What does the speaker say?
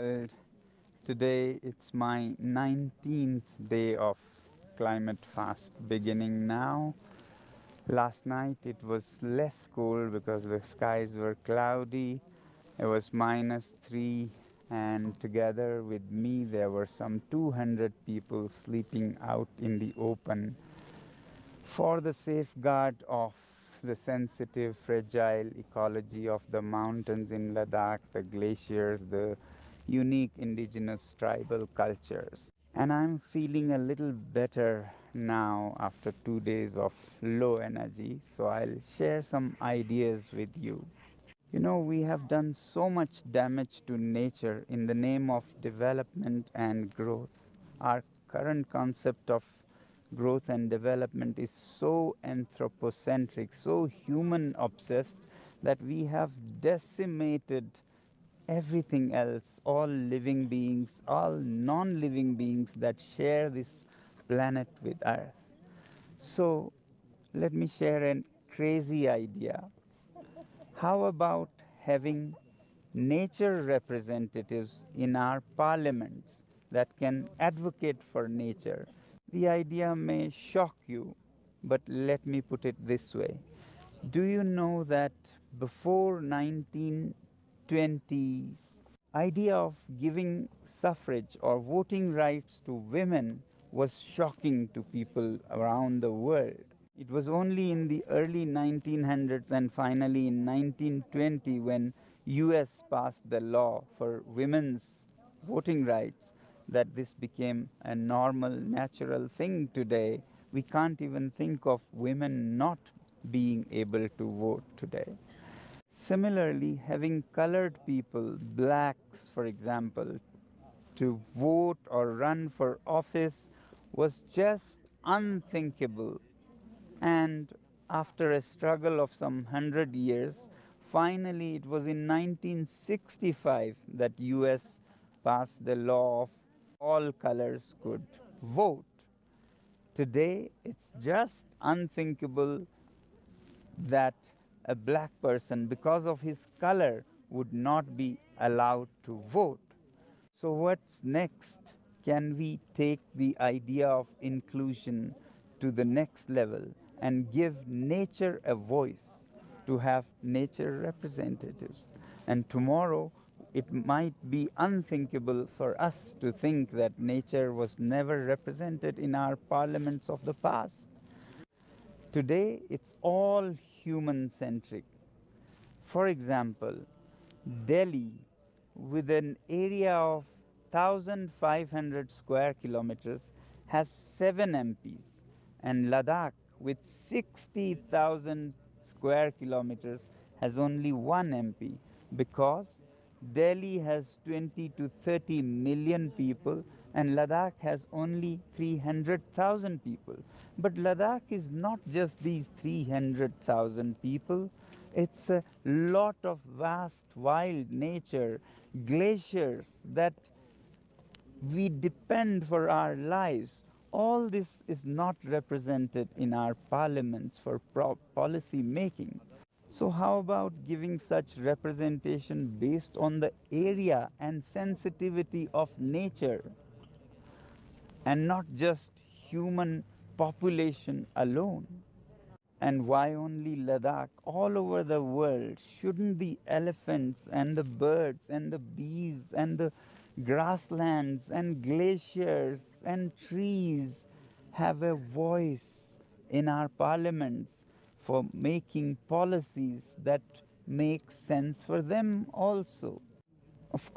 world. Today it's my 19th day of climate fast beginning now. Last night it was less cold because the skies were cloudy. It was minus 3 and together with me there were some 200 people sleeping out in the open for the safeguard of the sensitive, fragile ecology of the mountains in Ladakh, the glaciers, the unique indigenous tribal cultures. And I'm feeling a little better now after two days of low energy, so I'll share some ideas with you. You know, we have done so much damage to nature in the name of development and growth. Our current concept of growth and development is so anthropocentric, so human obsessed, that we have decimated everything else, all living beings, all non living beings that share this planet with Earth. So, let me share a crazy idea. How about having nature representatives in our parliaments that can advocate for nature? The idea may shock you, but let me put it this way. Do you know that before 1920s, idea of giving suffrage or voting rights to women was shocking to people around the world. It was only in the early 1900s and finally in 1920 when US passed the law for women's voting rights that this became a normal, natural thing today. We can't even think of women not being able to vote today. Similarly, having colored people, blacks for example, to vote or run for office was just unthinkable. And after a struggle of some hundred years, finally it was in 1965 that US passed the law of all colors could vote. Today, it's just unthinkable that a black person, because of his color, would not be allowed to vote. So, what's next? Can we take the idea of inclusion to the next level and give nature a voice to have nature representatives? And tomorrow, it might be unthinkable for us to think that nature was never represented in our parliaments of the past. Today, it's all human centric. For example, Delhi, with an area of 1,500 square kilometers, has seven MPs, and Ladakh, with 60,000 square kilometers, has only one MP because Delhi has 20 to 30 million people and Ladakh has only 300,000 people. But Ladakh is not just these 300,000 people, it's a lot of vast wild nature, glaciers that we depend for our lives. All this is not represented in our parliaments for policy making. So, how about giving such representation based on the area and sensitivity of nature and not just human population alone? And why only Ladakh? All over the world, shouldn't the elephants and the birds and the bees and the grasslands and glaciers and trees have a voice in our parliaments? for making policies that make sense for them also. Of